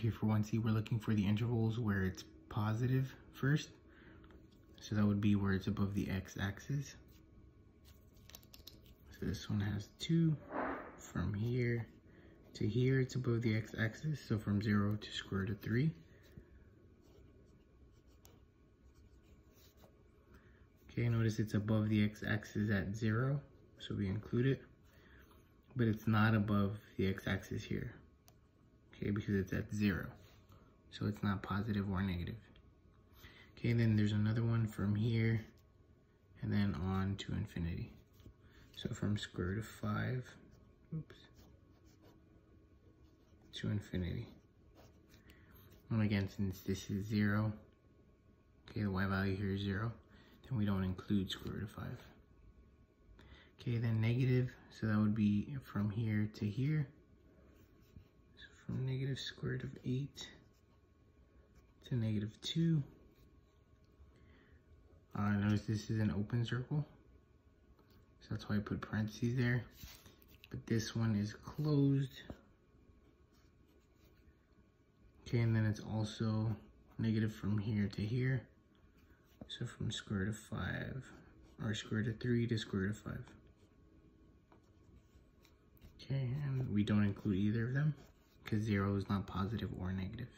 Here for 1c, we're looking for the intervals where it's positive first. So that would be where it's above the x-axis. So this one has 2. From here to here, it's above the x-axis. So from 0 to square root of 3. Okay, notice it's above the x-axis at 0. So we include it. But it's not above the x-axis here. Okay, because it's at 0. So it's not positive or negative. Okay, then there's another one from here and then on to infinity. So from square root of 5, oops, to infinity. And again, since this is 0, okay, the y value here is 0, then we don't include square root of 5. Okay, then negative, so that would be from here to here. From negative square root of 8 to negative 2. Uh, notice this is an open circle. So that's why I put parentheses there. But this one is closed. Okay, and then it's also negative from here to here. So from square root of 5, or square root of 3 to square root of 5. Okay, and we don't include either of them because 0 is not positive or negative.